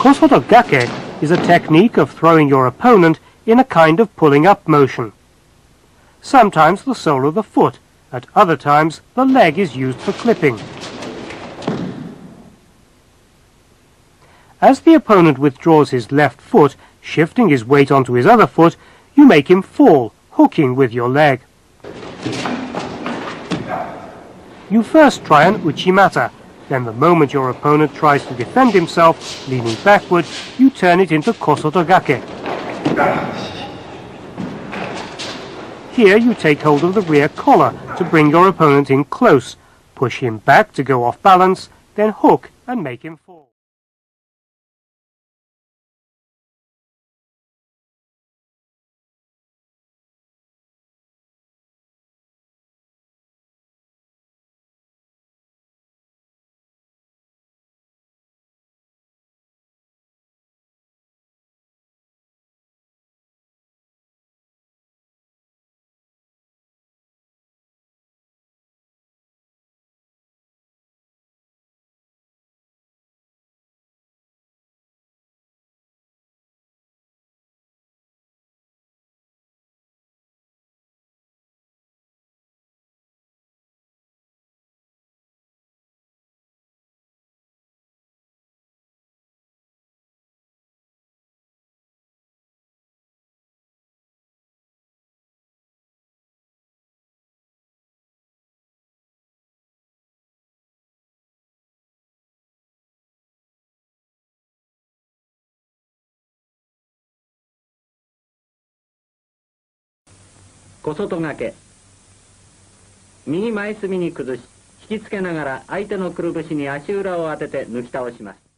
Kosotogake is a technique of throwing your opponent in a kind of pulling up motion. Sometimes the sole of the foot, at other times the leg is used for clipping. As the opponent withdraws his left foot, shifting his weight onto his other foot, you make him fall, hooking with your leg. You first try an uchimata, then the moment your opponent tries to defend himself, leaning backward, you turn it into kosotogake. Here you take hold of the rear collar to bring your opponent in close, push him back to go off balance, then hook and make him fall. 小外掛け。右前隅に崩し引きつけながら相手のくるぶしに足裏を当てて抜き倒します。